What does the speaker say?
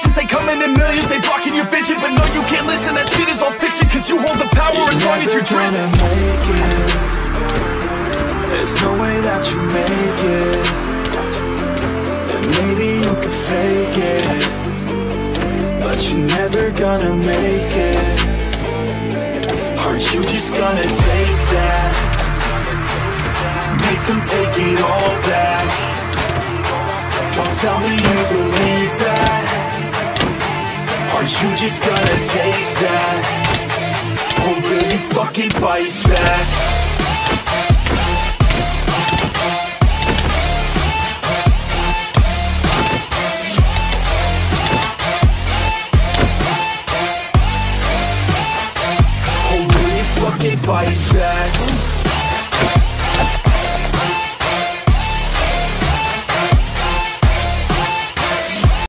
They come in millions, they blocking your vision. But no, you can't listen, that shit is all fiction Cause you hold the power as long as you're dreaming. Make it There's no way that you make it. And maybe you could fake it. But you're never gonna make it. Are you just gonna take that? Make them take it all back. Don't tell me Are you just gonna take that? Or will you fucking fight back? Fight back?